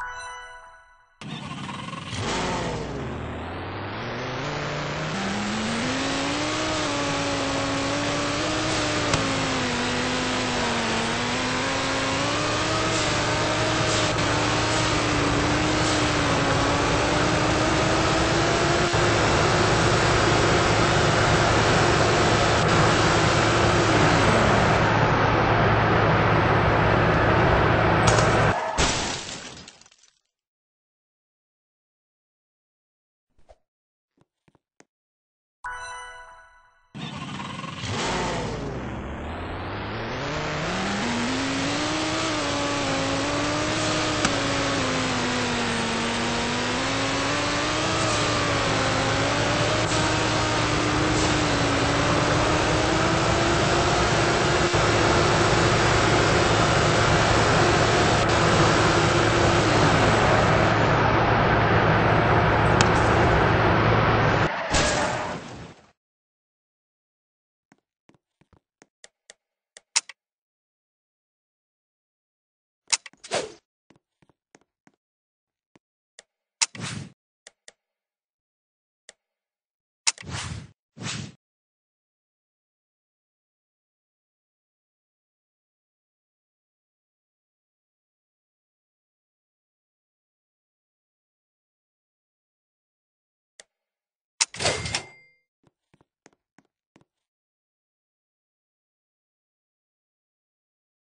you